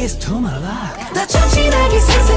It's too much. luck